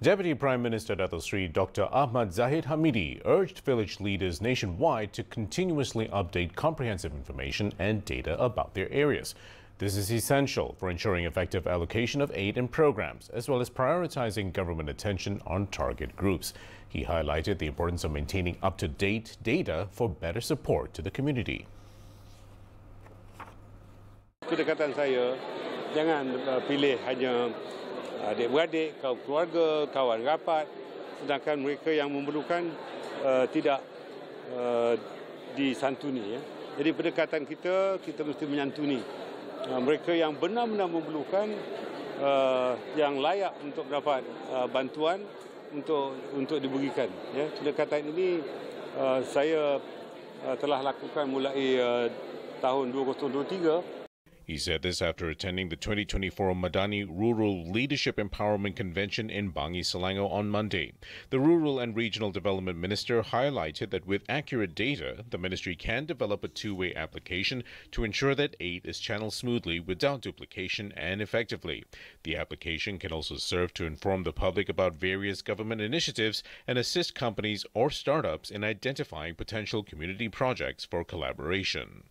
Deputy Prime Minister Datuk Seri Dr. Ahmad Zahid Hamidi urged village leaders nationwide to continuously update comprehensive information and data about their areas. This is essential for ensuring effective allocation of aid and programs, as well as prioritizing government attention on target groups. He highlighted the importance of maintaining up-to-date data for better support to the community. Kedekatan saya, jangan uh, pilih hanya adik-beradik, kaum keluarga, kawan rapat, sedangkan mereka yang memerlukan uh, tidak uh, disantuni. Ya. Jadi pendekatan kita, kita mesti menyantuni uh, mereka yang benar-benar memerlukan uh, yang layak untuk mendapat uh, bantuan untuk untuk diberikan. Ya. Pendekatan ini uh, saya uh, telah lakukan mulai uh, tahun 2023 He said this after attending the 2024 Madani Rural Leadership Empowerment Convention in Bangi Selangor on Monday. The Rural and Regional Development Minister highlighted that with accurate data, the ministry can develop a two-way application to ensure that aid is channeled smoothly without duplication and effectively. The application can also serve to inform the public about various government initiatives and assist companies or startups in identifying potential community projects for collaboration.